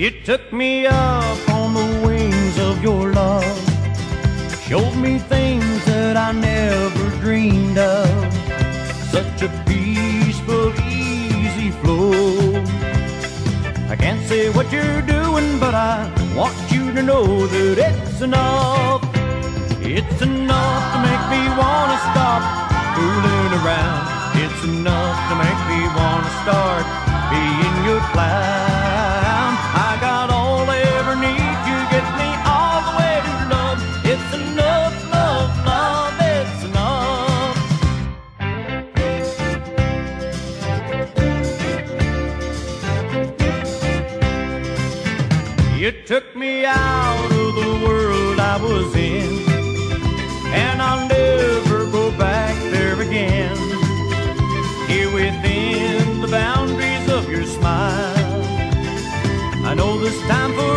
You took me up on the wings of your love, showed me things that I never dreamed of. Such a peaceful, easy flow. I can't say what you're doing, but I want you to know that it's enough. It's enough to make me wanna stop fooling around. It's enough to make me wanna start being your clown. I got all I ever need. You get me all the way to love. It's enough, love, love. It's enough. You took me out of the world I was in, This time forever